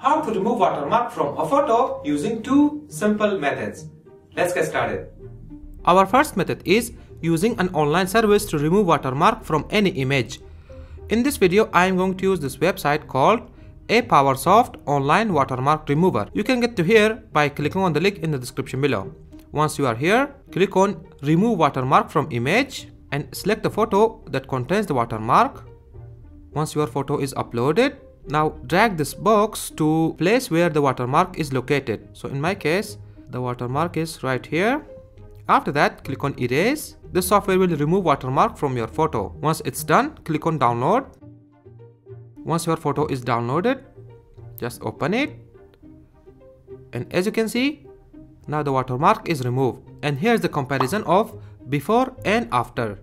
how to remove watermark from a photo using two simple methods. Let's get started. Our first method is using an online service to remove watermark from any image. In this video, I am going to use this website called Apowersoft Online Watermark Remover. You can get to here by clicking on the link in the description below. Once you are here, click on Remove Watermark from Image and select the photo that contains the watermark. Once your photo is uploaded, now drag this box to place where the watermark is located. So in my case, the watermark is right here. After that, click on erase. The software will remove watermark from your photo. Once it's done, click on download. Once your photo is downloaded, just open it. And as you can see, now the watermark is removed. And here's the comparison of before and after.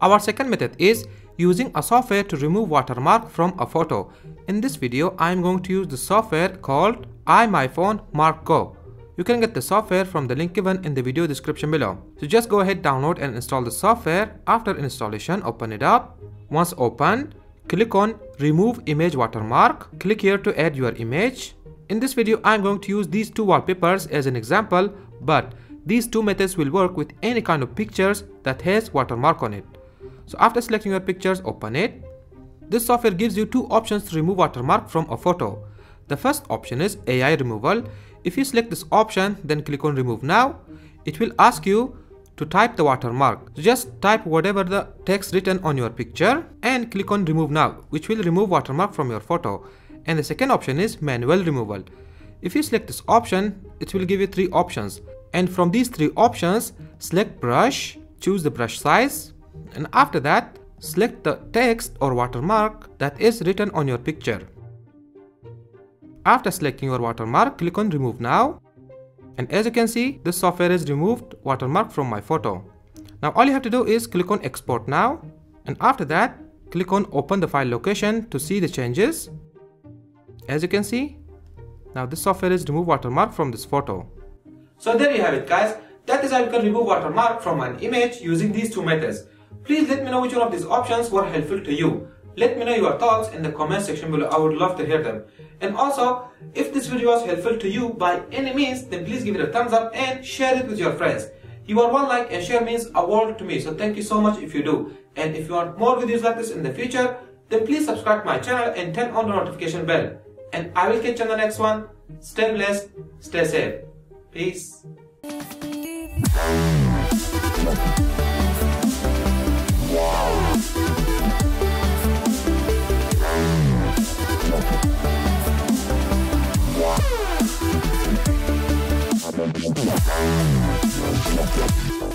Our second method is using a software to remove watermark from a photo. In this video, I am going to use the software called iMyPhone Mark Go. You can get the software from the link given in the video description below. So just go ahead download and install the software. After installation, open it up. Once opened, click on remove image watermark. Click here to add your image. In this video, I am going to use these two wallpapers as an example, but these two methods will work with any kind of pictures that has watermark on it. So after selecting your pictures, open it. This software gives you two options to remove watermark from a photo. The first option is AI removal. If you select this option, then click on remove now. It will ask you to type the watermark. So just type whatever the text written on your picture and click on remove now, which will remove watermark from your photo. And the second option is manual removal. If you select this option, it will give you three options. And from these three options, select brush, choose the brush size, and after that select the text or watermark that is written on your picture. After selecting your watermark, click on remove now and as you can see this software has removed watermark from my photo. Now all you have to do is click on export now and after that click on open the file location to see the changes. As you can see now this software has removed watermark from this photo. So there you have it guys. That is how you can remove watermark from an image using these two methods. Please let me know which one of these options were helpful to you. Let me know your thoughts in the comment section below. I would love to hear them. And also, if this video was helpful to you by any means, then please give it a thumbs up and share it with your friends. You Your one like and share means a world to me. So thank you so much if you do. And if you want more videos like this in the future, then please subscribe my channel and turn on the notification bell. And I will catch you on the next one. Stay blessed, stay safe. Peace. Thank you.